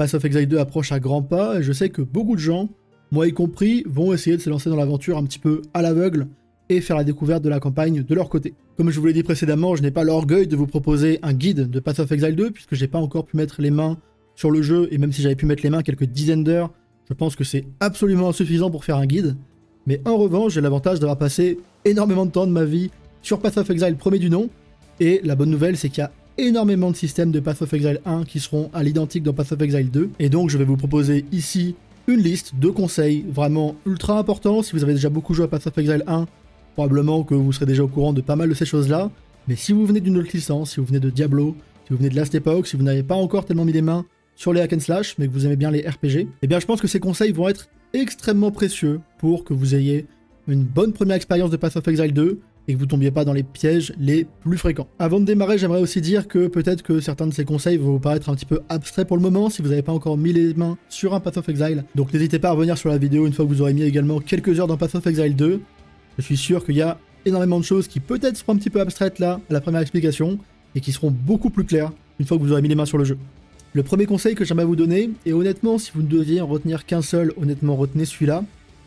Pass of Exile 2 approche à grands pas et je sais que beaucoup de gens, moi y compris, vont essayer de se lancer dans l'aventure un petit peu à l'aveugle et faire la découverte de la campagne de leur côté. Comme je vous l'ai dit précédemment, je n'ai pas l'orgueil de vous proposer un guide de Path of Exile 2 puisque j'ai pas encore pu mettre les mains sur le jeu et même si j'avais pu mettre les mains quelques dizaines d'heures, je pense que c'est absolument insuffisant pour faire un guide. Mais en revanche, j'ai l'avantage d'avoir passé énormément de temps de ma vie sur Path of Exile premier du nom et la bonne nouvelle c'est qu'il y a énormément de systèmes de Path of Exile 1 qui seront à l'identique dans Path of Exile 2 et donc je vais vous proposer ici une liste de conseils vraiment ultra importants. Si vous avez déjà beaucoup joué à Path of Exile 1 probablement que vous serez déjà au courant de pas mal de ces choses-là. Mais si vous venez d'une autre licence, si vous venez de Diablo, si vous venez de Last Epoch, si vous n'avez pas encore tellement mis les mains sur les hack and slash, mais que vous aimez bien les RPG, eh bien je pense que ces conseils vont être extrêmement précieux pour que vous ayez une bonne première expérience de Path of Exile 2 et que vous tombiez pas dans les pièges les plus fréquents. Avant de démarrer, j'aimerais aussi dire que peut-être que certains de ces conseils vont vous paraître un petit peu abstraits pour le moment si vous n'avez pas encore mis les mains sur un Path of Exile. Donc n'hésitez pas à revenir sur la vidéo une fois que vous aurez mis également quelques heures dans Path of Exile 2 je suis sûr qu'il y a énormément de choses qui peut-être seront un petit peu abstraites là, à la première explication, et qui seront beaucoup plus claires une fois que vous aurez mis les mains sur le jeu. Le premier conseil que j'aimerais vous donner, et honnêtement, si vous ne deviez en retenir qu'un seul, honnêtement, retenez celui-là,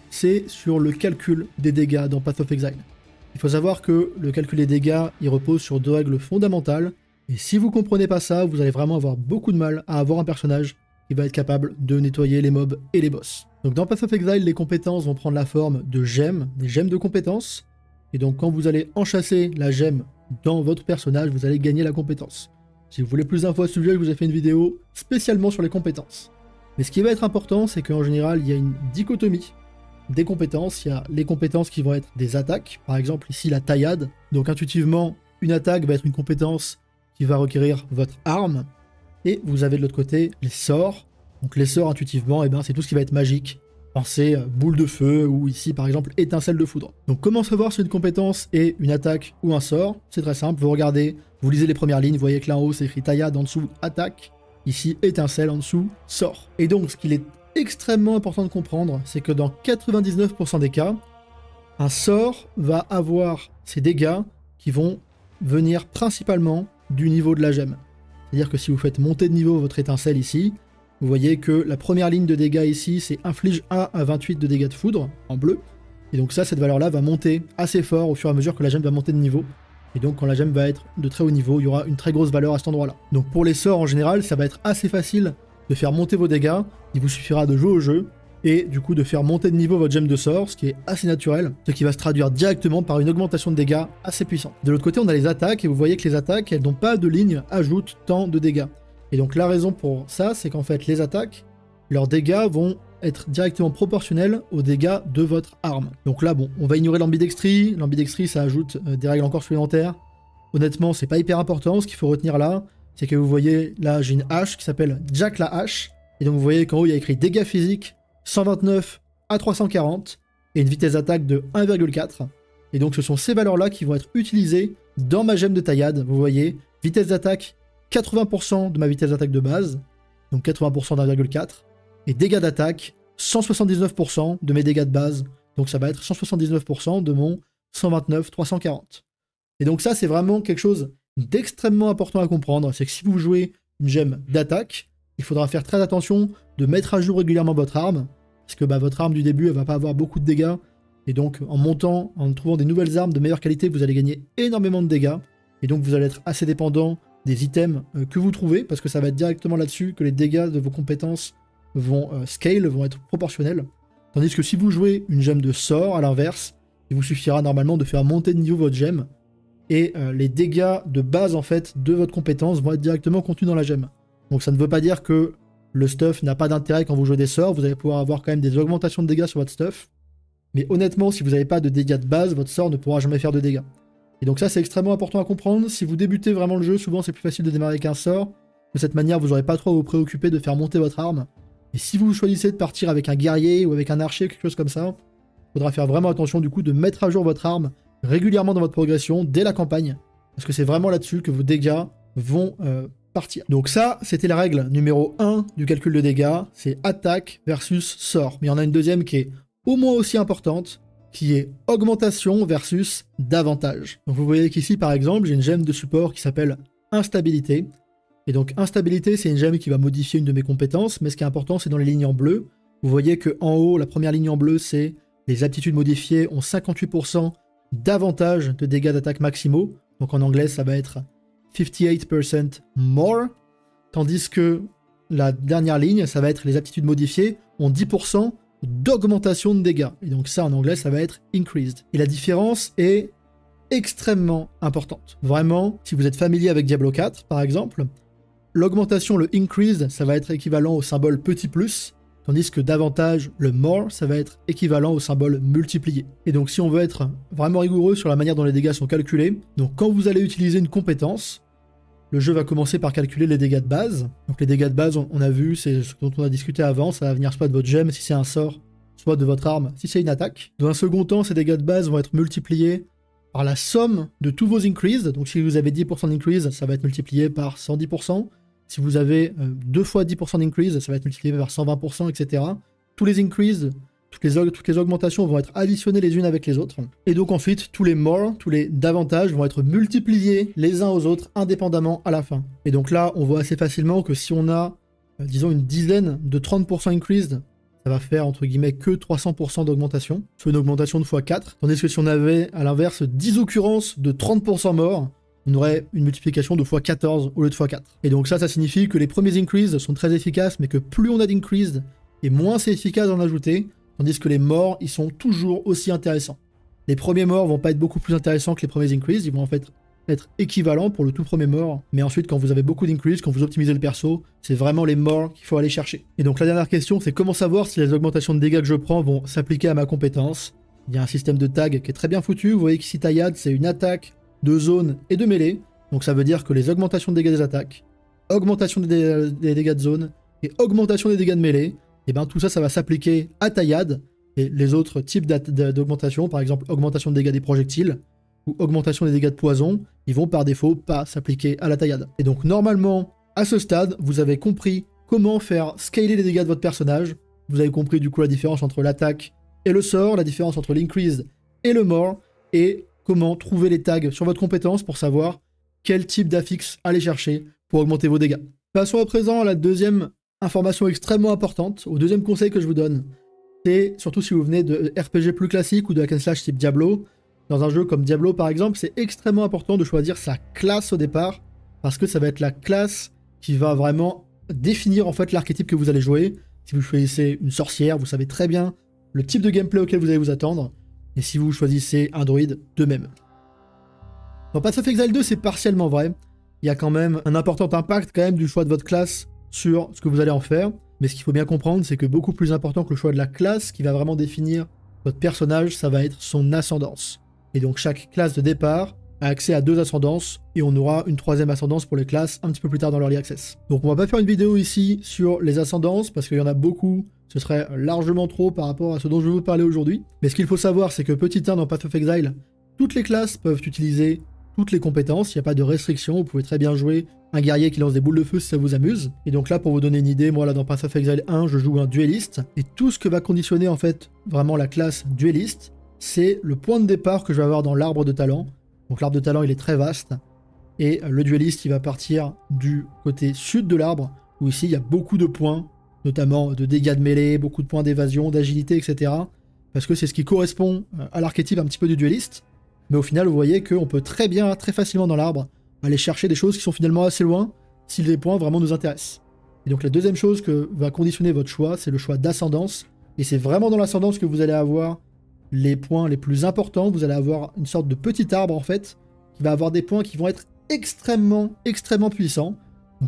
c'est sur le calcul des dégâts dans Path of Exile. Il faut savoir que le calcul des dégâts, il repose sur deux règles fondamentales, et si vous comprenez pas ça, vous allez vraiment avoir beaucoup de mal à avoir un personnage qui va être capable de nettoyer les mobs et les boss. Donc dans Path of Exile, les compétences vont prendre la forme de gemmes, des gemmes de compétences. Et donc quand vous allez enchasser la gemme dans votre personnage, vous allez gagner la compétence. Si vous voulez plus d'infos à ce sujet, je vous ai fait une vidéo spécialement sur les compétences. Mais ce qui va être important, c'est qu'en général, il y a une dichotomie des compétences. Il y a les compétences qui vont être des attaques, par exemple ici la taillade. Donc intuitivement, une attaque va être une compétence qui va requérir votre arme. Et vous avez de l'autre côté les sorts, donc les sorts intuitivement, eh ben, c'est tout ce qui va être magique. Pensez euh, boule de feu ou ici par exemple étincelle de foudre. Donc comment savoir si une compétence est une attaque ou un sort? C'est très simple, vous regardez, vous lisez les premières lignes, vous voyez que là en haut c'est écrit taillade, en dessous attaque, ici étincelle, en dessous sort. Et donc ce qu'il est extrêmement important de comprendre, c'est que dans 99% des cas, un sort va avoir ses dégâts qui vont venir principalement du niveau de la gemme. C'est-à-dire que si vous faites monter de niveau votre étincelle ici, vous voyez que la première ligne de dégâts ici, c'est inflige 1 à 28 de dégâts de foudre, en bleu. Et donc ça, cette valeur-là va monter assez fort au fur et à mesure que la gemme va monter de niveau. Et donc quand la gemme va être de très haut niveau, il y aura une très grosse valeur à cet endroit-là. Donc pour les sorts en général, ça va être assez facile de faire monter vos dégâts. Il vous suffira de jouer au jeu et du coup de faire monter de niveau votre gemme de sort, ce qui est assez naturel, ce qui va se traduire directement par une augmentation de dégâts assez puissante. De l'autre côté, on a les attaques et vous voyez que les attaques, elles n'ont pas de ligne ajoute tant de dégâts. Et donc la raison pour ça, c'est qu'en fait les attaques, leurs dégâts vont être directement proportionnels aux dégâts de votre arme. Donc là, bon, on va ignorer l'ambidextrie. L'ambidextrie, ça ajoute euh, des règles encore supplémentaires. Honnêtement, c'est pas hyper important. Ce qu'il faut retenir là, c'est que vous voyez, là, j'ai une hache qui s'appelle Jack la hache. Et donc vous voyez qu'en haut, il y a écrit dégâts physiques 129 à 340 et une vitesse d'attaque de 1,4. Et donc ce sont ces valeurs-là qui vont être utilisées dans ma gemme de taillade. Vous voyez, vitesse d'attaque 80% de ma vitesse d'attaque de base, donc 80% d'1,4, et dégâts d'attaque, 179% de mes dégâts de base, donc ça va être 179% de mon 129 340. Et donc ça, c'est vraiment quelque chose d'extrêmement important à comprendre, c'est que si vous jouez une gemme d'attaque, il faudra faire très attention de mettre à jour régulièrement votre arme, parce que bah, votre arme du début, elle va pas avoir beaucoup de dégâts, et donc en montant, en trouvant des nouvelles armes de meilleure qualité, vous allez gagner énormément de dégâts, et donc vous allez être assez dépendant des items euh, que vous trouvez, parce que ça va être directement là-dessus que les dégâts de vos compétences vont euh, scale, vont être proportionnels. Tandis que si vous jouez une gemme de sort, à l'inverse, il vous suffira normalement de faire monter de niveau votre gemme, et euh, les dégâts de base en fait de votre compétence vont être directement contenus dans la gemme. Donc ça ne veut pas dire que le stuff n'a pas d'intérêt quand vous jouez des sorts, vous allez pouvoir avoir quand même des augmentations de dégâts sur votre stuff, mais honnêtement, si vous n'avez pas de dégâts de base, votre sort ne pourra jamais faire de dégâts. Et donc ça, c'est extrêmement important à comprendre. Si vous débutez vraiment le jeu, souvent c'est plus facile de démarrer avec un sort. De cette manière, vous n'aurez pas trop à vous préoccuper de faire monter votre arme. Et si vous choisissez de partir avec un guerrier ou avec un archer, quelque chose comme ça, il faudra faire vraiment attention du coup de mettre à jour votre arme régulièrement dans votre progression dès la campagne. Parce que c'est vraiment là-dessus que vos dégâts vont euh, partir. Donc ça, c'était la règle numéro 1 du calcul de dégâts. C'est attaque versus sort. Mais il y en a une deuxième qui est au moins aussi importante qui est augmentation versus davantage. Donc vous voyez qu'ici par exemple j'ai une gemme de support qui s'appelle instabilité. Et donc instabilité, c'est une gemme qui va modifier une de mes compétences, mais ce qui est important, c'est dans les lignes en bleu. Vous voyez que en haut, la première ligne en bleu, c'est les aptitudes modifiées ont 58% d'avantage de dégâts d'attaque maximaux. Donc en anglais, ça va être 58% more. Tandis que la dernière ligne, ça va être les aptitudes modifiées ont 10% d'augmentation de dégâts. Et donc ça, en anglais, ça va être increased. Et la différence est extrêmement importante. Vraiment, si vous êtes familier avec Diablo 4, par exemple, l'augmentation, le increased, ça va être équivalent au symbole petit plus, tandis que davantage, le more, ça va être équivalent au symbole multiplié. Et donc si on veut être vraiment rigoureux sur la manière dont les dégâts sont calculés, donc quand vous allez utiliser une compétence, le jeu va commencer par calculer les dégâts de base. Donc les dégâts de base, on, a vu, c'est ce dont on a discuté avant, ça va venir soit de votre gemme si c'est un sort, soit de votre arme si c'est une attaque. Dans un second temps, ces dégâts de base vont être multipliés par la somme de tous vos increases. Donc si vous avez 10% d'increase, ça va être multiplié par 110%. Si vous avez 2 euh, fois 10% d'increase, ça va être multiplié par 120%, etc. Tous les increases, toutes les, augmentations vont être additionnées les unes avec les autres. Et donc ensuite, tous les more, tous les davantages vont être multipliés les uns aux autres indépendamment à la fin. Et donc là, on voit assez facilement que si on a, euh, disons, une dizaine de 30% increased, ça va faire entre guillemets que 300% d'augmentation, soit une augmentation de x4. Tandis que si on avait à l'inverse 10 occurrences de 30% morts, on aurait une multiplication de x14 au lieu de x4. Et donc ça, ça signifie que les premiers increases sont très efficaces, mais que plus on a d'increased, et moins c'est efficace d'en ajouter, tandis que les morts, ils sont toujours aussi intéressants. Les premiers morts vont pas être beaucoup plus intéressants que les premiers increases, ils vont en fait être équivalents pour le tout premier mort. Mais ensuite, quand vous avez beaucoup d'increases, quand vous optimisez le perso, c'est vraiment les morts qu'il faut aller chercher. Et donc la dernière question, c'est comment savoir si les augmentations de dégâts que je prends vont s'appliquer à ma compétence? Il y a un système de tag qui est très bien foutu. Vous voyez qu'ici Taillade, c'est une attaque de zone et de mêlée. Donc ça veut dire que les augmentations de dégâts des attaques, augmentation des, dégâts de zone et augmentation des dégâts de mêlée, et eh bien tout ça, ça va s'appliquer à taillade et les autres types d'augmentation, par exemple augmentation de dégâts des projectiles ou augmentation des dégâts de poison, ils vont par défaut pas s'appliquer à la taillade. Et donc normalement, à ce stade, vous avez compris comment faire scaler les dégâts de votre personnage. Vous avez compris du coup la différence entre l'attaque et le sort, la différence entre l'increase et le more, et comment trouver les tags sur votre compétence pour savoir quel type d'affixe aller chercher pour augmenter vos dégâts. Passons à présent à la deuxième information extrêmement importante, au deuxième conseil que je vous donne. C'est surtout si vous venez de RPG plus classique ou de hack slash type Diablo. Dans un jeu comme Diablo par exemple, c'est extrêmement important de choisir sa classe au départ, parce que ça va être la classe qui va vraiment définir en fait l'archétype que vous allez jouer. Si vous choisissez une sorcière, vous savez très bien le type de gameplay auquel vous allez vous attendre et si vous choisissez un droïde de même. Dans Path of Exile 2, c'est partiellement vrai. Il y a quand même un important impact quand même du choix de votre classe sur ce que vous allez en faire. Mais ce qu'il faut bien comprendre, c'est que beaucoup plus important que le choix de la classe qui va vraiment définir votre personnage, ça va être son ascendance. Et donc chaque classe de départ a accès à deux ascendances et on aura une troisième ascendance pour les classes un petit peu plus tard dans l'early access. Donc on va pas faire une vidéo ici sur les ascendances parce qu'il y en a beaucoup ce serait largement trop par rapport à ce dont je vais vous parler aujourd'hui. Mais ce qu'il faut savoir, c'est que petit 1 dans Path of Exile, toutes les classes peuvent utiliser toutes les compétences, il n'y a pas de restriction, vous pouvez très bien jouer un guerrier qui lance des boules de feu si ça vous amuse. Et donc là, pour vous donner une idée, moi là dans Path of Exile 1, je joue un dueliste, et tout ce que va conditionner en fait vraiment la classe dueliste, c'est le point de départ que je vais avoir dans l'arbre de talent. Donc l'arbre de talent, il est très vaste, et le dueliste, il va partir du côté sud de l'arbre, où ici, il y a beaucoup de points notamment de dégâts de mêlée, beaucoup de points d'évasion, d'agilité, etc. Parce que c'est ce qui correspond euh, à l'archétype un petit peu du dueliste. Mais au final, vous voyez qu'on peut très bien, très facilement dans l'arbre, aller chercher des choses qui sont finalement assez loin si les points vraiment nous intéressent. Et donc la deuxième chose que va conditionner votre choix, c'est le choix d'ascendance. Et c'est vraiment dans l'ascendance que vous allez avoir les points les plus importants. Vous allez avoir une sorte de petit arbre en fait, qui va avoir des points qui vont être extrêmement, extrêmement puissants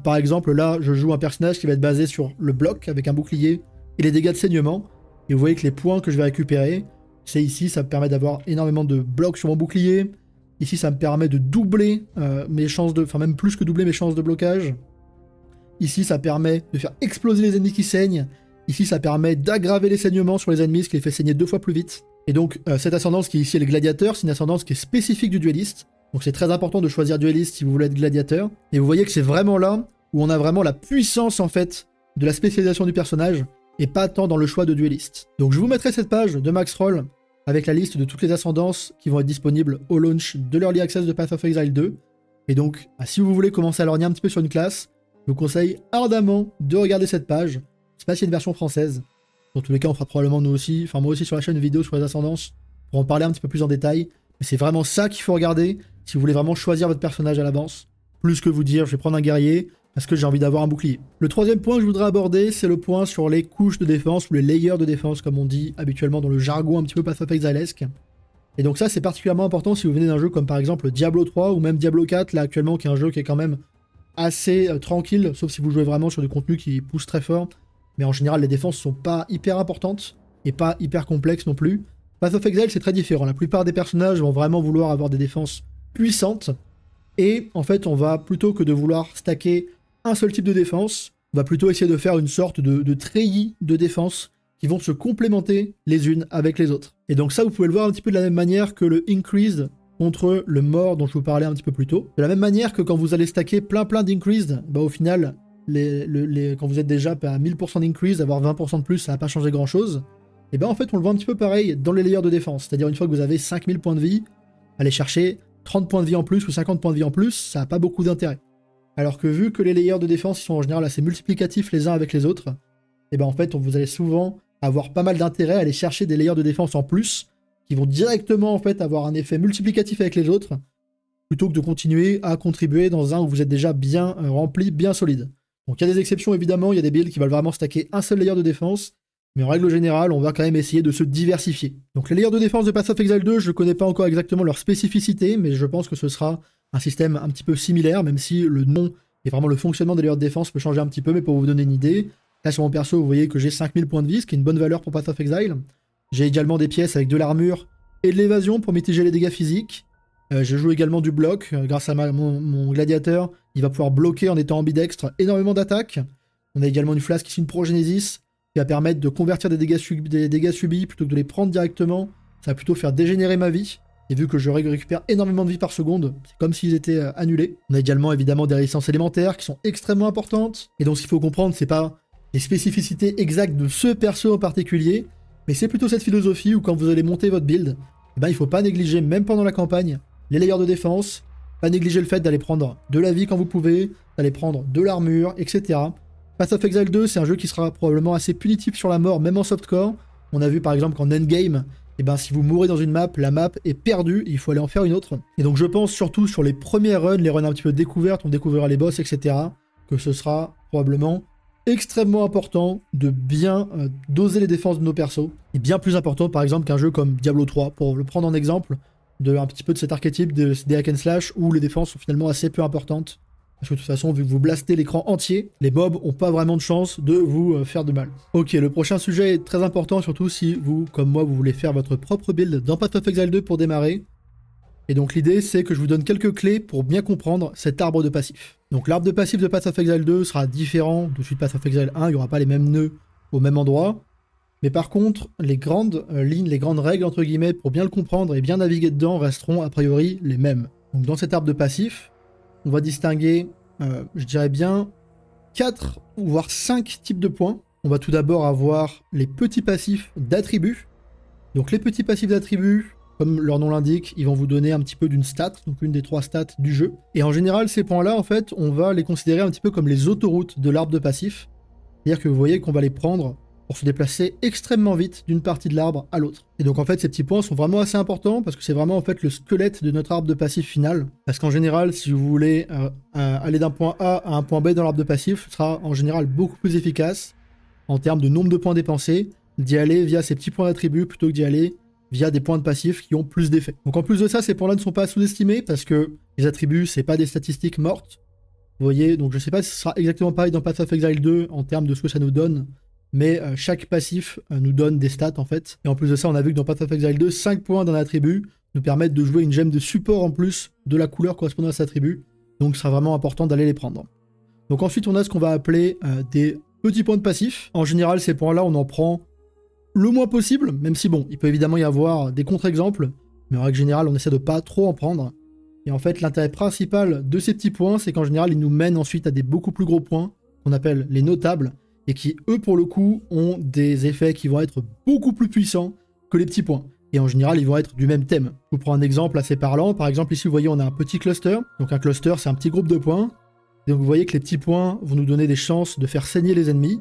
par exemple, là, je joue un personnage qui va être basé sur le bloc avec un bouclier et les dégâts de saignement. Et vous voyez que les points que je vais récupérer, c'est ici, ça me permet d'avoir énormément de blocs sur mon bouclier. Ici, ça me permet de doubler euh, mes chances de... Enfin, même plus que doubler mes chances de blocage. Ici, ça permet de faire exploser les ennemis qui saignent. Ici, ça permet d'aggraver les saignements sur les ennemis, ce qui les fait saigner deux fois plus vite. Et donc, euh, cette ascendance qui est ici le gladiateur, c'est une ascendance qui est spécifique du dueliste. Donc c'est très important de choisir dueliste si vous voulez être gladiateur. Et vous voyez que c'est vraiment là où on a vraiment la puissance en fait de la spécialisation du personnage et pas tant dans le choix de dueliste. Donc je vous mettrai cette page de Max Roll avec la liste de toutes les ascendances qui vont être disponibles au launch de l'Early Access de Path of Exile 2. Et donc, bah, si vous voulez commencer à lorgner un petit peu sur une classe, je vous conseille ardemment de regarder cette page. C'est pas si une version française. Dans tous les cas, on fera probablement nous aussi, enfin moi aussi sur la chaîne vidéo sur les ascendances, pour en parler un petit peu plus en détail. Mais c'est vraiment ça qu'il faut regarder si vous voulez vraiment choisir votre personnage à l'avance. Plus que vous dire, je vais prendre un guerrier parce que j'ai envie d'avoir un bouclier. Le troisième point que je voudrais aborder, c'est le point sur les couches de défense ou les layers de défense, comme on dit habituellement dans le jargon un petit peu Path of Exilesque. Et donc ça, c'est particulièrement important si vous venez d'un jeu comme par exemple Diablo 3 ou même Diablo 4, là actuellement, qui est un jeu qui est quand même assez euh, tranquille, sauf si vous jouez vraiment sur du contenu qui pousse très fort. Mais en général, les défenses sont pas hyper importantes et pas hyper complexes non plus. Path of Exile, c'est très différent. La plupart des personnages vont vraiment vouloir avoir des défenses puissantes. Et en fait, on va plutôt que de vouloir stacker un seul type de défense, on va plutôt essayer de faire une sorte de, treillis de défense qui vont se complémenter les unes avec les autres. Et donc ça, vous pouvez le voir un petit peu de la même manière que le increase contre le mort dont je vous parlais un petit peu plus tôt. De la même manière que quand vous allez stacker plein plein d'increase, bah au final, les, quand vous êtes déjà à 1000% d'increase, avoir 20% de plus, ça va pas changer grand chose. Et ben en fait, on le voit un petit peu pareil dans les layers de défense. C'est-à-dire une fois que vous avez 5000 points de vie, aller chercher 30 points de vie en plus ou 50 points de vie en plus, ça n'a pas beaucoup d'intérêt. Alors que vu que les layers de défense sont en général assez multiplicatifs les uns avec les autres, et ben en fait, vous allez souvent avoir pas mal d'intérêt à aller chercher des layers de défense en plus qui vont directement en fait avoir un effet multiplicatif avec les autres plutôt que de continuer à contribuer dans un où vous êtes déjà bien euh, rempli, bien solide. Donc il y a des exceptions évidemment, il y a des builds qui veulent vraiment stacker un seul layer de défense, mais en règle générale, on va quand même essayer de se diversifier. Donc les layers de défense de Path of Exile 2, je ne connais pas encore exactement leur spécificité, mais je pense que ce sera un système un petit peu similaire, même si le nom et vraiment le fonctionnement des layers de défense peut changer un petit peu, mais pour vous donner une idée, là sur mon perso, vous voyez que j'ai 5000 points de vie, ce qui est une bonne valeur pour Path of Exile. J'ai également des pièces avec de l'armure et de l'évasion pour mitiger les dégâts physiques. Euh, je joue également du bloc, euh, grâce à mon, gladiateur, il va pouvoir bloquer en étant ambidextre énormément d'attaques. On a également une flasque ici, une progénésis, qui va permettre de convertir des dégâts, subis plutôt que de les prendre directement. Ça va plutôt faire dégénérer ma vie. Et vu que je récupère énormément de vie par seconde, c'est comme s'ils étaient euh, annulés. On a également évidemment des résistances élémentaires qui sont extrêmement importantes. Et donc ce qu'il faut comprendre, c'est pas les spécificités exactes de ce perso en particulier, mais c'est plutôt cette philosophie où quand vous allez monter votre build, eh ben, il faut pas négliger, même pendant la campagne, les layers de défense, pas négliger le fait d'aller prendre de la vie quand vous pouvez, d'aller prendre de l'armure, etc. Path of Exile 2, c'est un jeu qui sera probablement assez punitif sur la mort, même en softcore. On a vu par exemple qu'en endgame, eh ben, si vous mourrez dans une map, la map est perdue, il faut aller en faire une autre. Et donc je pense surtout sur les premiers runs, les runs un petit peu découvertes, on découvrira les boss, etc., que ce sera probablement extrêmement important de bien euh, doser les défenses de nos persos. Et bien plus important par exemple qu'un jeu comme Diablo 3, pour le prendre en exemple, de un petit peu de cet archétype de, des hack and slash où les défenses sont finalement assez peu importantes. Parce que de toute façon, vu que vous blastez l'écran entier, les mobs ont pas vraiment de chance de vous euh, faire de mal. Ok, le prochain sujet est très important, surtout si vous, comme moi, vous voulez faire votre propre build dans Path of Exile 2 pour démarrer. Et donc l'idée, c'est que je vous donne quelques clés pour bien comprendre cet arbre de passif. Donc l'arbre de passif de Path of Exile 2 sera différent de celui de Path of Exile 1, il n'y aura pas les mêmes nœuds au même endroit. Mais par contre, les grandes euh, lignes, les grandes règles, entre guillemets, pour bien le comprendre et bien naviguer dedans, resteront a priori les mêmes. Donc dans cet arbre de passif, on va distinguer, euh, je dirais bien, 4 voire 5 types de points. On va tout d'abord avoir les petits passifs d'attributs. Donc les petits passifs d'attributs, comme leur nom l'indique, ils vont vous donner un petit peu d'une stat, donc une des trois stats du jeu. Et en général, ces points-là, en fait, on va les considérer un petit peu comme les autoroutes de l'arbre de passif. C'est-à-dire que vous voyez qu'on va les prendre pour se déplacer extrêmement vite d'une partie de l'arbre à l'autre. Et donc en fait ces petits points sont vraiment assez importants parce que c'est vraiment en fait le squelette de notre arbre de passif final. Parce qu'en général si vous voulez euh, euh, aller d'un point A à un point B dans l'arbre de passif, ce sera en général beaucoup plus efficace en termes de nombre de points dépensés d'y aller via ces petits points d'attribut plutôt que d'y aller via des points de passif qui ont plus d'effet. Donc en plus de ça, ces points-là ne sont pas sous-estimés parce que les attributs, c'est pas des statistiques mortes. Vous voyez, donc je sais pas si ce sera exactement pareil dans Path of Exile 2 en termes de ce que ça nous donne mais euh, chaque passif euh, nous donne des stats en fait. Et en plus de ça, on a vu que dans Path of Exile 2, 5 points d'un attribut nous permettent de jouer une gemme de support en plus de la couleur correspondant à cet attribut. Donc, ce sera vraiment important d'aller les prendre. Donc ensuite, on a ce qu'on va appeler euh, des petits points de passif. En général, ces points-là, on en prend le moins possible, même si bon, il peut évidemment y avoir des contre-exemples, mais en règle générale, on essaie de pas trop en prendre. Et en fait, l'intérêt principal de ces petits points, c'est qu'en général, ils nous mènent ensuite à des beaucoup plus gros points, qu'on appelle les notables, et qui, eux, pour le coup, ont des effets qui vont être beaucoup plus puissants que les petits points. Et en général, ils vont être du même thème. Je vous prends un exemple assez parlant. Par exemple, ici, vous voyez, on a un petit cluster. Donc un cluster, c'est un petit groupe de points. donc vous voyez que les petits points vont nous donner des chances de faire saigner les ennemis.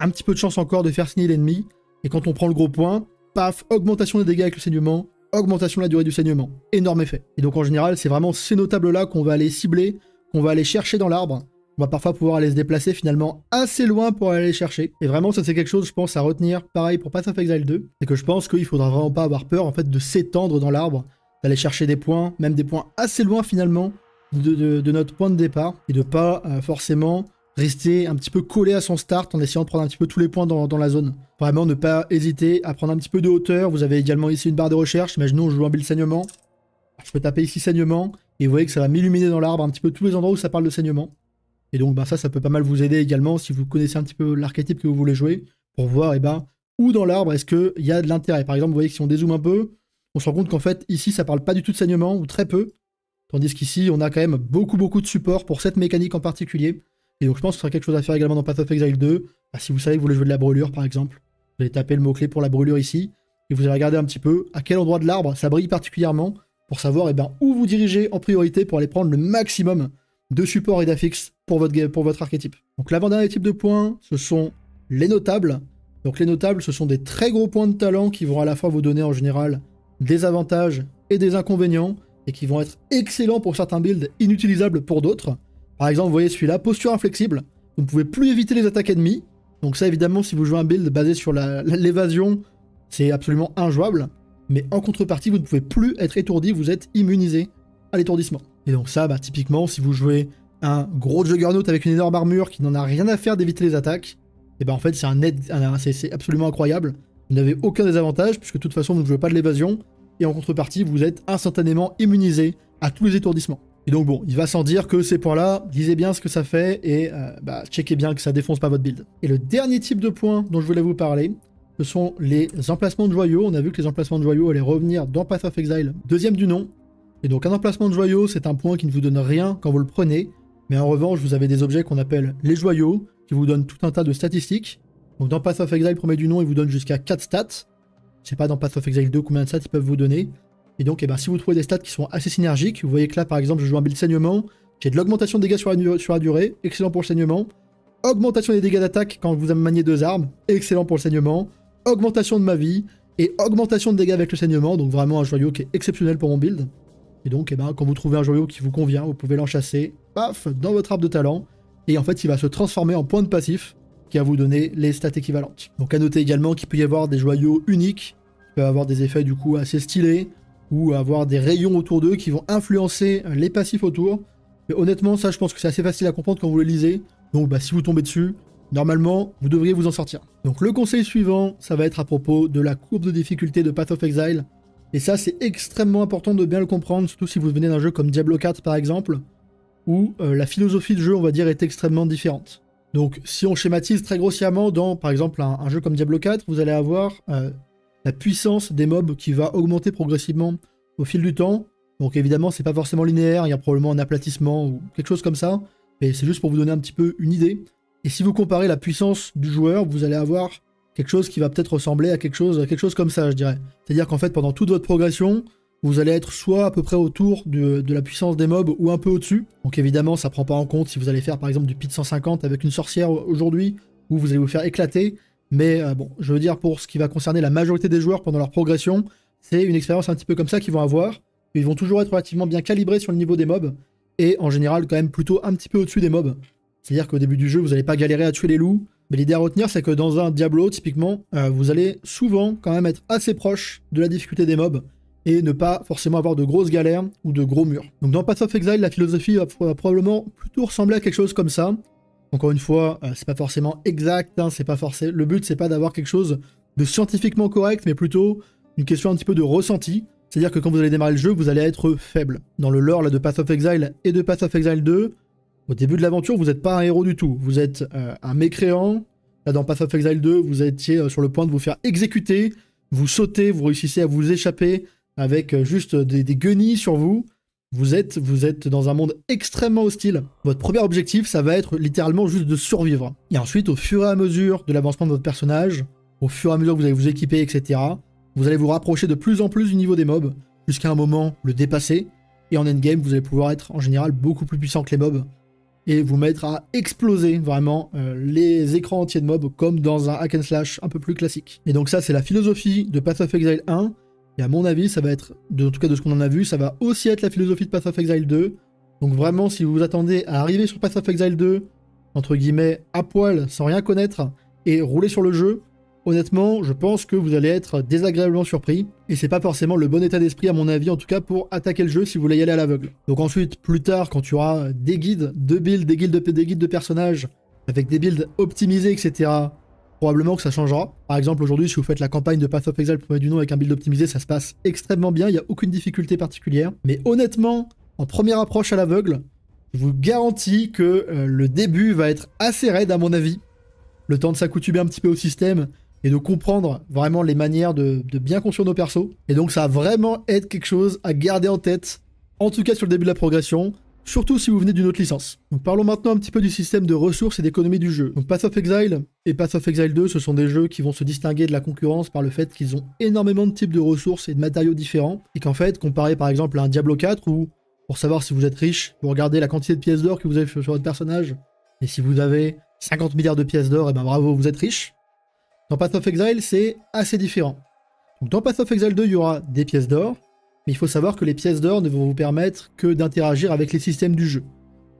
Un petit peu de chance encore de faire saigner l'ennemi. Et quand on prend le gros point, paf, augmentation des dégâts avec le saignement, augmentation de la durée du saignement. Énorme effet. Et donc en général, c'est vraiment ces notables-là qu'on va aller cibler, qu'on va aller chercher dans l'arbre. On va parfois pouvoir aller se déplacer finalement assez loin pour aller les chercher. Et vraiment, ça c'est quelque chose, je pense, à retenir. Pareil pour Path of Exile 2. C'est que je pense qu'il faudra vraiment pas avoir peur en fait de s'étendre dans l'arbre, d'aller chercher des points, même des points assez loin finalement de, notre point de départ. Et de pas euh, forcément rester un petit peu collé à son start en essayant de prendre un petit peu tous les points dans, la zone. Vraiment ne pas hésiter à prendre un petit peu de hauteur. Vous avez également ici une barre de recherche. Imaginons je joue un build saignement. Je peux taper ici saignement. Et vous voyez que ça va m'illuminer dans l'arbre un petit peu tous les endroits où ça parle de saignement. Et donc bah, ça, ça peut pas mal vous aider également si vous connaissez un petit peu l'archétype que vous voulez jouer pour voir eh ben, où dans l'arbre est-ce qu'il y a de l'intérêt. Par exemple, vous voyez que si on dézoome un peu, on se rend compte qu'en fait ici ça parle pas du tout de saignement ou très peu. Tandis qu'ici on a quand même beaucoup beaucoup de support pour cette mécanique en particulier. Et donc je pense que ce sera quelque chose à faire également dans Path of Exile 2. Bah, si vous savez que vous voulez jouer de la brûlure par exemple, vous allez taper le mot-clé pour la brûlure ici, et vous allez regarder un petit peu à quel endroit de l'arbre ça brille particulièrement, pour savoir eh ben, où vous dirigez en priorité pour aller prendre le maximum de support et d'affix pour votre, pour votre archétype. Donc l'avant-dernier type de points, ce sont les notables. Donc les notables, ce sont des très gros points de talent qui vont à la fois vous donner en général des avantages et des inconvénients, et qui vont être excellents pour certains builds, inutilisables pour d'autres. Par exemple, vous voyez celui-là, posture inflexible. Vous ne pouvez plus éviter les attaques ennemies. Donc ça, évidemment, si vous jouez un build basé sur l'évasion, c'est absolument injouable. Mais en contrepartie, vous ne pouvez plus être étourdi, vous êtes immunisé à l'étourdissement. Et donc ça, bah, typiquement, si vous jouez un gros juggernaut avec une énorme armure qui n'en a rien à faire d'éviter les attaques, et eh ben en fait c'est un, c'est absolument incroyable. Vous n'avez aucun désavantage puisque de toute façon vous ne jouez pas de l'évasion et en contrepartie vous êtes instantanément immunisé à tous les étourdissements. Et donc bon, il va sans dire que ces points-là, lisez bien ce que ça fait et euh, bah, checkez bien que ça défonce pas votre build. Et le dernier type de point dont je voulais vous parler, ce sont les emplacements de joyaux. On a vu que les emplacements de joyaux allaient revenir dans Path of Exile, deuxième du nom. Et donc un emplacement de joyaux, c'est un point qui ne vous donne rien quand vous le prenez, mais en revanche, vous avez des objets qu'on appelle les joyaux, qui vous donnent tout un tas de statistiques. Donc dans Path of Exile, premier du nom, il vous donne jusqu'à 4 stats. Je sais pas dans Path of Exile 2 combien de stats ils peuvent vous donner. Et donc, eh ben, si vous trouvez des stats qui sont assez synergiques, vous voyez que là, par exemple, je joue un build saignement, j'ai de l'augmentation de dégâts sur la, sur la, durée, excellent pour le saignement. Augmentation des dégâts d'attaque quand vous maniez deux armes, excellent pour le saignement. Augmentation de ma vie, et augmentation de dégâts avec le saignement, donc vraiment un joyau qui est exceptionnel pour mon build. Et donc, eh ben, quand vous trouvez un joyau qui vous convient, vous pouvez l'enchasser, paf, dans votre arbre de talent, et en fait, il va se transformer en point de passif qui va vous donner les stats équivalentes. Donc, à noter également qu'il peut y avoir des joyaux uniques, qui peuvent avoir des effets du coup assez stylés, ou avoir des rayons autour d'eux qui vont influencer les passifs autour. Mais honnêtement, ça, je pense que c'est assez facile à comprendre quand vous le lisez. Donc, bah, si vous tombez dessus, normalement, vous devriez vous en sortir. Donc, le conseil suivant, ça va être à propos de la courbe de difficulté de Path of Exile. Et ça, c'est extrêmement important de bien le comprendre, surtout si vous venez d'un jeu comme Diablo 4 par exemple, où euh, la philosophie de jeu, on va dire, est extrêmement différente. Donc, si on schématise très grossièrement dans, par exemple, un, jeu comme Diablo 4, vous allez avoir euh, la puissance des mobs qui va augmenter progressivement au fil du temps. Donc évidemment, c'est pas forcément linéaire, il y a probablement un aplatissement ou quelque chose comme ça, mais c'est juste pour vous donner un petit peu une idée. Et si vous comparez la puissance du joueur, vous allez avoir quelque chose qui va peut-être ressembler à quelque chose, quelque chose comme ça, je dirais. C'est-à-dire qu'en fait, pendant toute votre progression, vous allez être soit à peu près autour de, la puissance des mobs ou un peu au-dessus. Donc évidemment, ça prend pas en compte si vous allez faire par exemple du pit 150 avec une sorcière aujourd'hui, où vous allez vous faire éclater. Mais euh, bon, je veux dire, pour ce qui va concerner la majorité des joueurs pendant leur progression, c'est une expérience un petit peu comme ça qu'ils vont avoir. Ils vont toujours être relativement bien calibrés sur le niveau des mobs, et en général quand même plutôt un petit peu au-dessus des mobs. C'est-à-dire qu'au début du jeu, vous n'allez pas galérer à tuer les loups, l'idée à retenir, c'est que dans un Diablo, typiquement, euh, vous allez souvent quand même être assez proche de la difficulté des mobs, et ne pas forcément avoir de grosses galères ou de gros murs. Donc dans Path of Exile, la philosophie va, probablement plutôt ressembler à quelque chose comme ça, encore une fois, euh, c'est pas forcément exact, hein, c'est pas forcément. Le but c'est pas d'avoir quelque chose de scientifiquement correct, mais plutôt une question un petit peu de ressenti. C'est-à-dire que quand vous allez démarrer le jeu, vous allez être faible. Dans le lore de Path of Exile et de Path of Exile 2, au début de l'aventure, vous n'êtes pas un héros du tout. Vous êtes euh, un mécréant. Là, dans Path of Exile 2, vous étiez euh, sur le point de vous faire exécuter. Vous sautez, vous réussissez à vous échapper avec juste des, des guenilles sur vous. Vous êtes, vous êtes dans un monde extrêmement hostile. Votre premier objectif, ça va être littéralement juste de survivre. Et ensuite, au fur et à mesure de l'avancement de votre personnage, au fur et à mesure que vous allez vous équiper, etc., vous allez vous rapprocher de plus en plus du niveau des mobs, jusqu'à un moment le dépasser, et en endgame, vous allez pouvoir être en général beaucoup plus puissant que les mobs. Et vous mettre à exploser vraiment euh, les écrans entiers de mobs comme dans un hack and slash un peu plus classique. Et donc ça c'est la philosophie de Path of Exile 1 et à mon avis ça va être, en tout cas de ce qu'on en a vu, ça va aussi être la philosophie de Path of Exile 2. Donc vraiment si vous vous attendez à arriver sur Path of Exile 2 entre guillemets à poil sans rien connaître et rouler sur le jeu, honnêtement, je pense que vous allez être désagréablement surpris, et c'est pas forcément le bon état d'esprit à mon avis, en tout cas pour attaquer le jeu si vous voulez y aller à l'aveugle. Donc ensuite, plus tard, quand tu auras des guides de builds, des guides de, personnages, avec des builds optimisés, etc., probablement que ça changera. Par exemple, aujourd'hui, si vous faites la campagne de Path of Exile premier du nom avec un build optimisé, ça se passe extrêmement bien, il n'y a aucune difficulté particulière. Mais honnêtement, en première approche à l'aveugle, je vous garantis que euh, le début va être assez raide à mon avis. Le temps de s'accoutumer un petit peu au système, et de comprendre vraiment les manières de, bien construire nos persos. Et donc ça va vraiment être quelque chose à garder en tête, en tout cas sur le début de la progression, surtout si vous venez d'une autre licence. Donc parlons maintenant un petit peu du système de ressources et d'économie du jeu. Donc Path of Exile et Path of Exile 2, ce sont des jeux qui vont se distinguer de la concurrence par le fait qu'ils ont énormément de types de ressources et de matériaux différents, et qu'en fait, comparé par exemple à un Diablo 4 où, pour savoir si vous êtes riche, vous regardez la quantité de pièces d'or que vous avez sur votre personnage, et si vous avez 50 milliards de pièces d'or, et eh ben bravo, vous êtes riche. Dans Path of Exile, c'est assez différent. Donc dans Path of Exile 2, il y aura des pièces d'or, mais il faut savoir que les pièces d'or ne vont vous permettre que d'interagir avec les systèmes du jeu.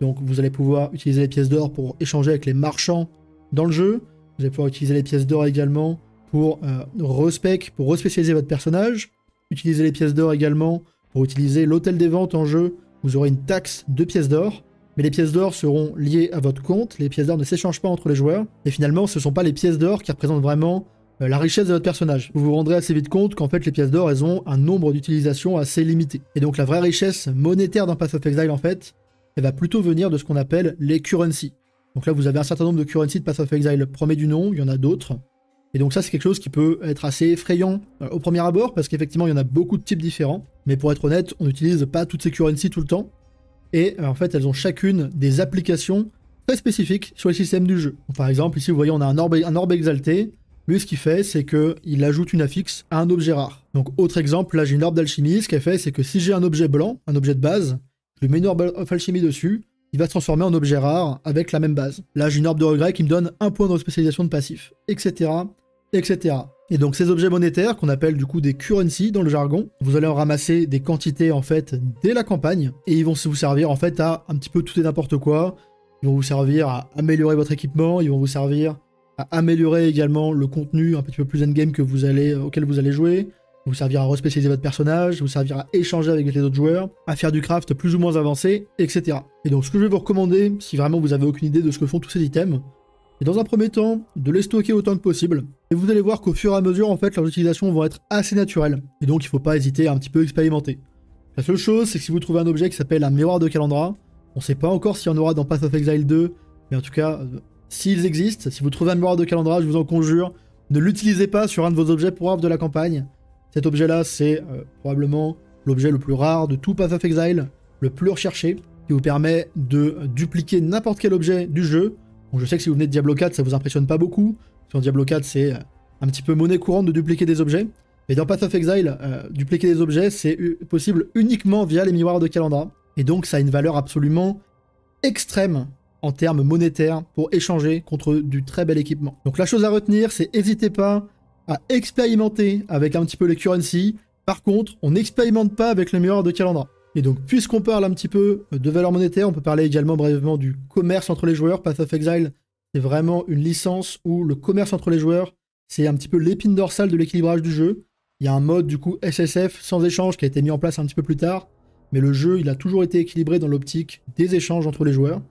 Donc vous allez pouvoir utiliser les pièces d'or pour échanger avec les marchands dans le jeu, vous allez pouvoir utiliser les pièces d'or également pour euh, respec, pour respécialiser votre personnage, utiliser les pièces d'or également pour utiliser l'hôtel des ventes en jeu, vous aurez une taxe de pièces d'or, mais les pièces d'or seront liées à votre compte, les pièces d'or ne s'échangent pas entre les joueurs, et finalement ce ne sont pas les pièces d'or qui représentent vraiment euh, la richesse de votre personnage. Vous vous rendrez assez vite compte qu'en fait les pièces d'or elles ont un nombre d'utilisations assez limité. Et donc la vraie richesse monétaire d'un Path of Exile en fait, elle va plutôt venir de ce qu'on appelle les currency. Donc là vous avez un certain nombre de currency de Path of Exile premier du nom, il y en a d'autres. Et donc ça c'est quelque chose qui peut être assez effrayant euh, au premier abord parce qu'effectivement il y en a beaucoup de types différents. Mais pour être honnête, on n'utilise pas toutes ces currency tout le temps et euh, en fait elles ont chacune des applications très spécifiques sur les systèmes du jeu. par exemple ici vous voyez on a un orbe, exalté, lui ce qu'il fait c'est qu'il ajoute une affixe à un objet rare. Donc autre exemple, là j'ai une orbe d'alchimie, ce qu'elle fait c'est que si j'ai un objet blanc, un objet de base, je mets une orbe d'alchimie dessus, il va se transformer en objet rare avec la même base. Là j'ai une orbe de regret qui me donne un point de spécialisation de passif, etc. etc. Et donc ces objets monétaires, qu'on appelle du coup des currency dans le jargon, vous allez en ramasser des quantités en fait dès la campagne, et ils vont vous servir en fait à un petit peu tout et n'importe quoi. Ils vont vous servir à améliorer votre équipement, ils vont vous servir à améliorer également le contenu un petit peu plus endgame que vous allez, auquel vous allez jouer, vous servir à respécialiser votre personnage, vous servir à échanger avec les autres joueurs, à faire du craft plus ou moins avancé, etc. Et donc ce que je vais vous recommander, si vraiment vous avez aucune idée de ce que font tous ces items, et dans un premier temps, de les stocker autant que possible. Et vous allez voir qu'au fur et à mesure, en fait, leurs utilisations vont être assez naturelles. Et donc, il ne faut pas hésiter à un petit peu expérimenter. La seule chose, c'est que si vous trouvez un objet qui s'appelle un miroir de Calandra, on ne sait pas encore s'il y en aura dans Path of Exile 2, mais en tout cas, euh, s'ils existent, si vous trouvez un miroir de Calandra, je vous en conjure, ne l'utilisez pas sur un de vos objets pour de la campagne. Cet objet-là, c'est euh, probablement l'objet le plus rare de tout Path of Exile, le plus recherché, qui vous permet de dupliquer n'importe quel objet du jeu je sais que si vous venez de Diablo 4, ça vous impressionne pas beaucoup. Sur Diablo 4, c'est euh, un petit peu monnaie courante de dupliquer des objets. Mais dans Path of Exile, euh, dupliquer des objets, c'est possible uniquement via les miroirs de Calandra. Et donc, ça a une valeur absolument extrême en termes monétaires pour échanger contre du très bel équipement. Donc la chose à retenir, c'est n'hésitez pas à expérimenter avec un petit peu les currency. Par contre, on n'expérimente pas avec les miroirs de Calandra. Et donc, puisqu'on parle un petit peu de valeur monétaire, on peut parler également brièvement du commerce entre les joueurs. Path of Exile, c'est vraiment une licence où le commerce entre les joueurs, c'est un petit peu l'épine dorsale de l'équilibrage du jeu. Il y a un mode du coup SSF sans échange qui a été mis en place un petit peu plus tard, mais le jeu, il a toujours été équilibré dans l'optique des échanges entre les joueurs.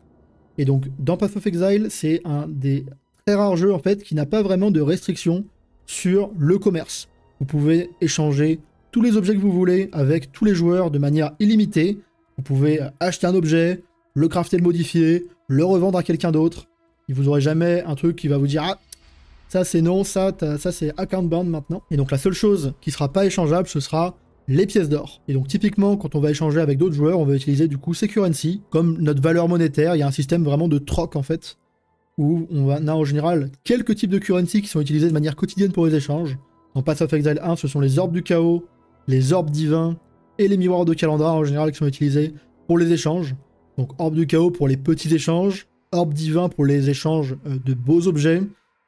Et donc, dans Path of Exile, c'est un des très rares jeux en fait qui n'a pas vraiment de restrictions sur le commerce. Vous pouvez échanger tous les objets que vous voulez avec tous les joueurs de manière illimitée. Vous pouvez acheter un objet, le crafter, le modifier, le revendre à quelqu'un d'autre. Il vous aurez jamais un truc qui va vous dire ah ça c'est non, ça, ça c'est account bound maintenant. Et donc la seule chose qui sera pas échangeable, ce sera les pièces d'or. Et donc typiquement quand on va échanger avec d'autres joueurs, on va utiliser du coup ces currency comme notre valeur monétaire. Il y a un système vraiment de troc en fait où on a en général quelques types de currency qui sont utilisés de manière quotidienne pour les échanges. Dans Path of Exile 1, ce sont les orbes du chaos, les orbes divins et les miroirs de calendra en général qui sont utilisés pour les échanges. Donc Orbe du Chaos pour les petits échanges, Orbe Divin pour les échanges euh, de beaux objets,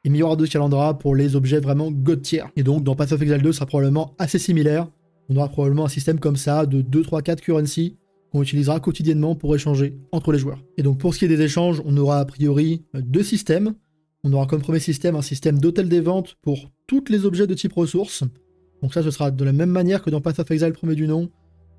et Miroir de Calandra pour les objets vraiment god. Et donc dans Path of Exile 2 sera probablement assez similaire. On aura probablement un système comme ça de 2, 3, 4 currency qu'on utilisera quotidiennement pour échanger entre les joueurs. Et donc pour ce qui est des échanges, on aura a priori euh, deux systèmes. On aura comme premier système un système d'hôtel des ventes pour tous les objets de type ressources. Donc ça, ce sera de la même manière que dans Path of Exile premier du nom.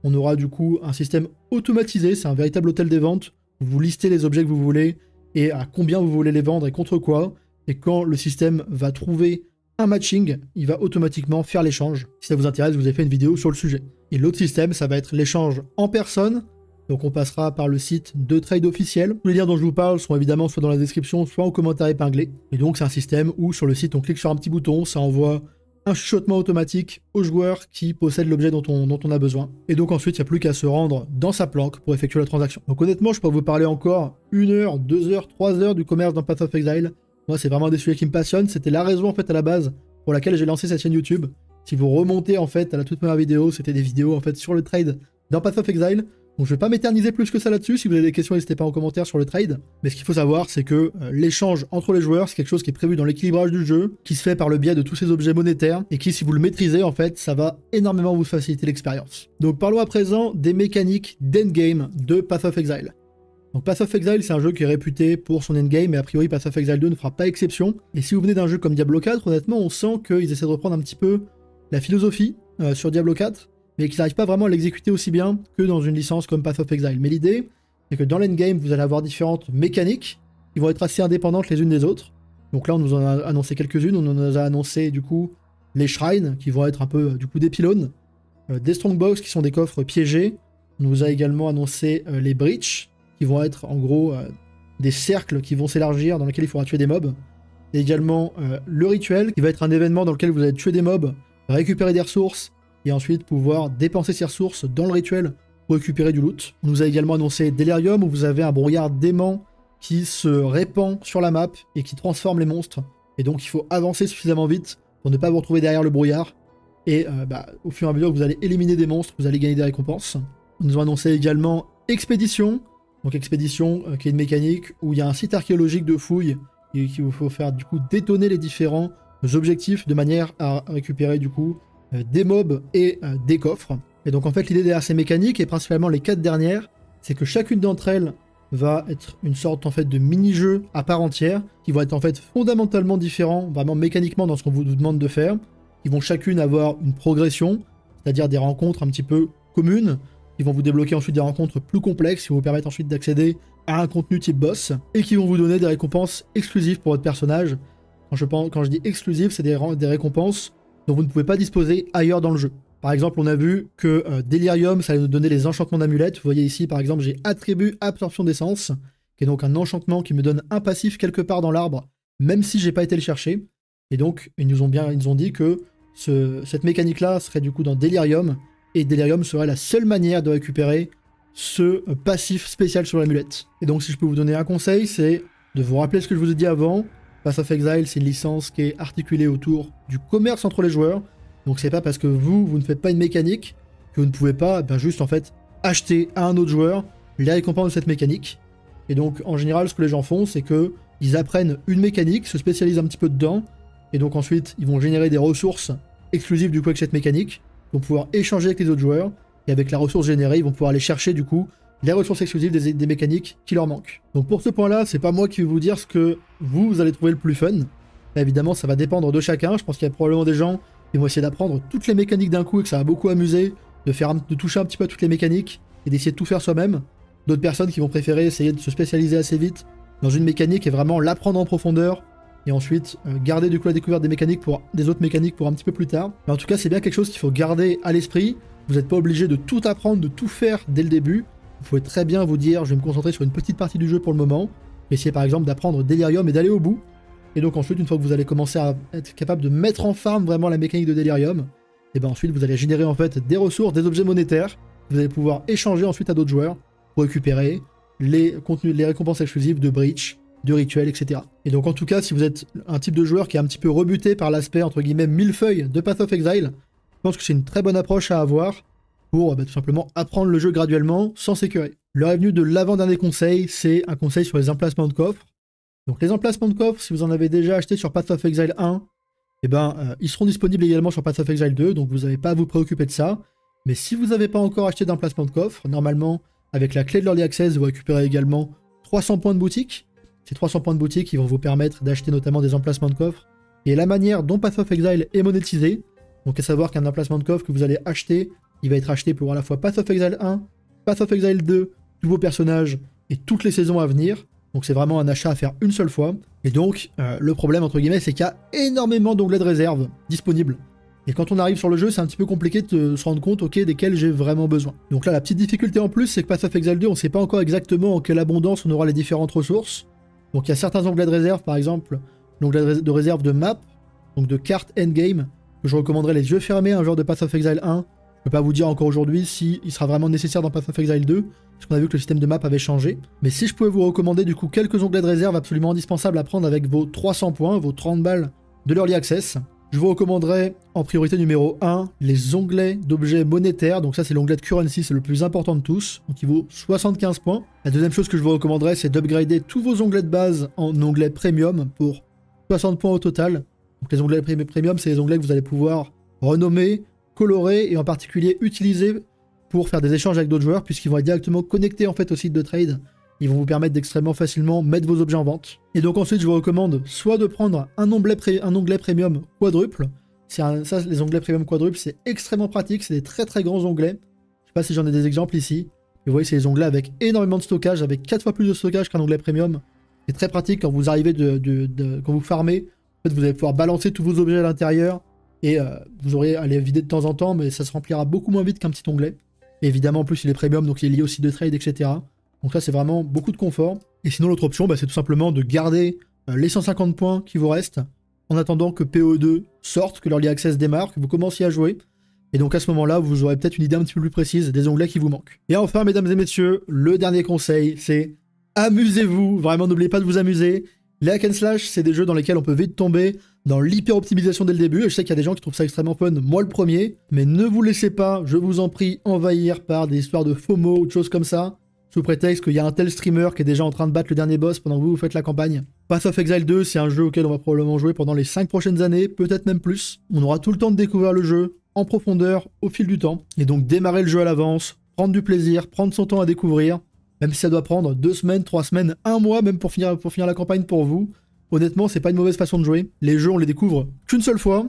On aura du coup un système automatisé, c'est un véritable hôtel des ventes. Vous listez les objets que vous voulez et à combien vous voulez les vendre et contre quoi. Et quand le système va trouver un matching, il va automatiquement faire l'échange. Si ça vous intéresse, je vous ai fait une vidéo sur le sujet. Et l'autre système, ça va être l'échange en personne. Donc on passera par le site de trade officiel. Tous les liens dont je vous parle sont évidemment soit dans la description, soit en commentaire épinglé. Et donc c'est un système où sur le site on clique sur un petit bouton, ça envoie un chuchotement automatique au joueur qui possède l'objet dont on, dont on a besoin. Et donc ensuite, il n'y a plus qu'à se rendre dans sa planque pour effectuer la transaction. Donc honnêtement, je peux vous parler encore une heure, deux heures, trois heures du commerce dans Path of Exile. Moi, c'est vraiment des sujets qui me passionnent. C'était la raison en fait à la base pour laquelle j'ai lancé cette chaîne YouTube. Si vous remontez en fait à la toute première vidéo, c'était des vidéos en fait sur le trade dans Path of Exile. Donc je vais pas m'éterniser plus que ça là-dessus. Si vous avez des questions, n'hésitez pas en commentaire sur le trade. Mais ce qu'il faut savoir, c'est que euh, l'échange entre les joueurs, c'est quelque chose qui est prévu dans l'équilibrage du jeu, qui se fait par le biais de tous ces objets monétaires, et qui, si vous le maîtrisez, en fait, ça va énormément vous faciliter l'expérience. Donc parlons à présent des mécaniques d'endgame de Path of Exile. Donc Path of Exile, c'est un jeu qui est réputé pour son endgame, et a priori Path of Exile 2 ne fera pas exception. Et si vous venez d'un jeu comme Diablo 4, honnêtement, on sent qu'ils essaient de reprendre un petit peu la philosophie euh, sur Diablo 4, mais qu'ils n'arrivent pas vraiment à l'exécuter aussi bien que dans une licence comme Path of Exile. Mais l'idée, c'est que dans l'endgame, vous allez avoir différentes mécaniques qui vont être assez indépendantes les unes des autres. Donc là, on nous en a annoncé quelques-unes. On nous a annoncé du coup les shrines qui vont être un peu du coup des pylônes, euh, des strongbox qui sont des coffres piégés. On nous a également annoncé euh, les breach qui vont être en gros euh, des cercles qui vont s'élargir dans lesquels il faudra tuer des mobs. Et également le rituel qui va être un événement dans lequel vous allez tuer des mobs, récupérer des ressources et ensuite pouvoir dépenser ces ressources dans le rituel pour récupérer du loot. On nous a également annoncé Delirium où vous avez un brouillard dément qui se répand sur la map et qui transforme les monstres. Et donc il faut avancer suffisamment vite pour ne pas vous retrouver derrière le brouillard. Et euh, bah, au fur et à mesure que vous allez éliminer des monstres, vous allez gagner des récompenses. On nous a annoncé également Expédition. Donc Expédition euh, qui est une mécanique où il y a un site archéologique de fouilles et qu'il vous faut faire du coup détonner les différents objectifs de manière à récupérer du coup des mobs et euh, des coffres. Et donc en fait l'idée derrière ces mécaniques, et principalement les quatre dernières, c'est que chacune d'entre elles va être une sorte en fait de mini-jeu à part entière, qui vont être en fait fondamentalement différents, vraiment mécaniquement dans ce qu'on vous demande de faire, qui vont chacune avoir une progression, c'est-à-dire des rencontres un petit peu communes, qui vont vous débloquer ensuite des rencontres plus complexes, qui vont vous permettre ensuite d'accéder à un contenu type boss, et qui vont vous donner des récompenses exclusives pour votre personnage. Quand je, quand je dis exclusives, c'est des, des récompenses dont vous ne pouvez pas disposer ailleurs dans le jeu. Par exemple, on a vu que euh, Delirium, ça allait nous donner les enchantements d'amulettes. Vous voyez ici, par exemple, j'ai attribut absorption d'essence, qui est donc un enchantement qui me donne un passif quelque part dans l'arbre, même si j'ai pas été le chercher. Et donc, ils nous ont bien, ils nous ont dit que cette mécanique-là serait du coup dans Delirium, et Delirium serait la seule manière de récupérer ce euh, passif spécial sur l'amulette. Et donc, si je peux vous donner un conseil, c'est de vous rappeler ce que je vous ai dit avant, Pass of Exile, c'est une licence qui est articulée autour du commerce entre les joueurs. Donc c'est pas parce que vous, vous ne faites pas une mécanique que vous ne pouvez pas ben juste en fait acheter à un autre joueur les récompenses de cette mécanique. Et donc en général, ce que les gens font, c'est que ils apprennent une mécanique, se spécialisent un petit peu dedans, et donc ensuite ils vont générer des ressources exclusives du coup avec cette mécanique, ils vont pouvoir échanger avec les autres joueurs, et avec la ressource générée, ils vont pouvoir aller chercher du coup les ressources exclusives des, mécaniques qui leur manquent. Donc pour ce point-là, c'est pas moi qui vais vous dire ce que vous, allez trouver le plus fun. évidemment, ça va dépendre de chacun. Je pense qu'il y a probablement des gens qui vont essayer d'apprendre toutes les mécaniques d'un coup et que ça va beaucoup amuser, de, faire de toucher un petit peu à toutes les mécaniques et d'essayer de tout faire soi-même. D'autres personnes qui vont préférer essayer de se spécialiser assez vite dans une mécanique et vraiment l'apprendre en profondeur et ensuite euh, garder du coup la découverte des mécaniques pour des autres mécaniques pour un petit peu plus tard. Mais en tout cas, c'est bien quelque chose qu'il faut garder à l'esprit. Vous n'êtes pas obligé de tout apprendre, de tout faire dès le début. Vous pouvez très bien vous dire, je vais me concentrer sur une petite partie du jeu pour le moment, essayer par exemple d'apprendre Delirium et d'aller au bout. Et donc ensuite, une fois que vous allez commencer à être capable de mettre en farm vraiment la mécanique de Delirium, et bien ensuite vous allez générer en fait des ressources, des objets monétaires, vous allez pouvoir échanger ensuite à d'autres joueurs pour récupérer les contenus, les récompenses exclusives de Breach, de rituels, etc. Et donc en tout cas, si vous êtes un type de joueur qui est un petit peu rebuté par l'aspect entre guillemets millefeuille de Path of Exile, je pense que c'est une très bonne approche à avoir bah, tout simplement apprendre le jeu graduellement sans sécuriser. L'heure est venue de l'avant-dernier conseil, c'est un conseil sur les emplacements de coffres. Donc les emplacements de coffres, si vous en avez déjà acheté sur Path of Exile 1, eh ben, euh, ils seront disponibles également sur Path of Exile 2, donc vous n'avez pas à vous préoccuper de ça. Mais si vous n'avez pas encore acheté d'emplacement de coffre, normalement, avec la clé de l'Early Access, vous récupérez également 300 points de boutique. Ces 300 points de boutique vont vous permettre d'acheter notamment des emplacements de coffre. Et la manière dont Path of Exile est monétisé, donc à savoir qu'un emplacement de coffre que vous allez acheter, il va être acheté pour à la fois Path of Exile 1, Path of Exile 2, nouveaux personnages et toutes les saisons à venir. Donc c'est vraiment un achat à faire une seule fois. Et donc euh, le problème entre guillemets c'est qu'il y a énormément d'onglets de réserve disponibles. Et quand on arrive sur le jeu, c'est un petit peu compliqué de se rendre compte, ok, desquels j'ai vraiment besoin. Donc là, la petite difficulté en plus, c'est que Path of Exile 2, on ne sait pas encore exactement en quelle abondance on aura les différentes ressources. Donc il y a certains onglets de réserve, par exemple, l'onglet de réserve de map, donc de carte endgame, que je recommanderais les yeux fermés, un genre de Path of Exile 1. Peux pas vous dire encore aujourd'hui si il sera vraiment nécessaire dans Path of Exile 2, parce qu'on a vu que le système de map avait changé. Mais si je pouvais vous recommander du coup quelques onglets de réserve absolument indispensables à prendre avec vos 300 points, vos 30 balles de l'Early Access, je vous recommanderais en priorité numéro 1 les onglets d'objets monétaires. Donc ça c'est l'onglet de currency, c'est le plus important de tous. Donc il vaut 75 points. La deuxième chose que je vous recommanderais c'est d'upgrader tous vos onglets de base en onglets premium pour 60 points au total. Donc les onglets premium c'est les onglets que vous allez pouvoir renommer, colorer et en particulier utiliser pour faire des échanges avec d'autres joueurs puisqu'ils vont être directement connectés en fait au site de trade. Ils vont vous permettre d'extrêmement facilement mettre vos objets en vente. Et donc ensuite, je vous recommande soit de prendre un onglet, premium quadruple. ça, les onglets premium quadruple, c'est extrêmement pratique. C'est des très très grands onglets. Je sais pas si j'en ai des exemples ici. vous voyez, c'est des onglets avec énormément de stockage, avec 4 fois plus de stockage qu'un onglet premium. C'est très pratique quand vous arrivez de, quand vous farmez. En fait, vous allez pouvoir balancer tous vos objets à l'intérieur et euh, vous aurez à les vider de temps en temps, mais ça se remplira beaucoup moins vite qu'un petit onglet évidemment, en plus, il est premium, donc il est lié aussi de trade, etc. Donc là, c'est vraiment beaucoup de confort. Et sinon, l'autre option, bah, c'est tout simplement de garder euh, les 150 points qui vous restent en attendant que PoE2 sorte, que l'Early Access démarre, que vous commenciez à jouer. Et donc à ce moment-là, vous aurez peut-être une idée un petit peu plus précise des onglets qui vous manquent. Et enfin, mesdames et messieurs, le dernier conseil, c'est amusez-vous. Vraiment, n'oubliez pas de vous amuser. Les hack and slash, c'est des jeux dans lesquels on peut vite tomber dans l'hyper-optimisation dès le début. Et je sais qu'il y a des gens qui trouvent ça extrêmement fun, moi le premier. Mais ne vous laissez pas, je vous en prie, envahir par des histoires de FOMO ou de choses comme ça. Sous prétexte qu'il y a un tel streamer qui est déjà en train de battre le dernier boss pendant que vous, vous faites la campagne. Path of Exile 2, c'est un jeu auquel on va probablement jouer pendant les 5 prochaines années, peut-être même plus. On aura tout le temps de découvrir le jeu en profondeur au fil du temps. Et donc démarrer le jeu à l'avance, prendre du plaisir, prendre son temps à découvrir. Même si ça doit prendre 2 semaines, 3 semaines, 1 mois même pour finir, pour finir la campagne pour vous. Honnêtement, c'est pas une mauvaise façon de jouer. Les jeux, on les découvre qu'une seule fois.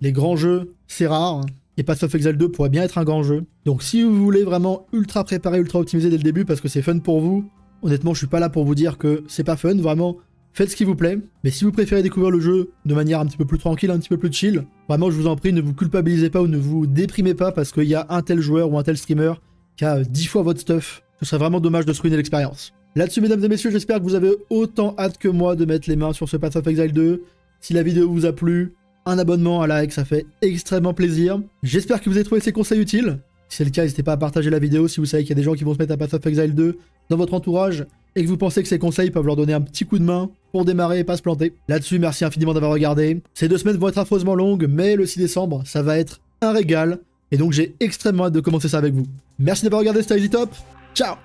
Les grands jeux, c'est rare. Et Path of Exile 2 pourrait bien être un grand jeu. Donc si vous voulez vraiment ultra préparer, ultra optimiser dès le début parce que c'est fun pour vous, honnêtement, je suis pas là pour vous dire que c'est pas fun. Vraiment, faites ce qui vous plaît. Mais si vous préférez découvrir le jeu de manière un petit peu plus tranquille, un petit peu plus chill, vraiment, je vous en prie, ne vous culpabilisez pas ou ne vous déprimez pas parce qu'il y a un tel joueur ou un tel streamer qui a 10 fois votre stuff. Ce serait vraiment dommage de se ruiner l'expérience. Là-dessus, mesdames et messieurs, j'espère que vous avez autant hâte que moi de mettre les mains sur ce Path of Exile 2. Si la vidéo vous a plu, un abonnement, un like, ça fait extrêmement plaisir. J'espère que vous avez trouvé ces conseils utiles. Si c'est le cas, n'hésitez pas à partager la vidéo si vous savez qu'il y a des gens qui vont se mettre à Path of Exile 2 dans votre entourage et que vous pensez que ces conseils peuvent leur donner un petit coup de main pour démarrer et pas se planter. Là-dessus, merci infiniment d'avoir regardé. Ces deux semaines vont être affreusement longues, mais le 6 décembre, ça va être un régal. Et donc j'ai extrêmement hâte de commencer ça avec vous. Merci d'avoir regardé, c'était Top. Ciao